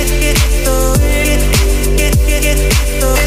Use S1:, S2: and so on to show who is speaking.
S1: Get, get, get it, Get, get, get it,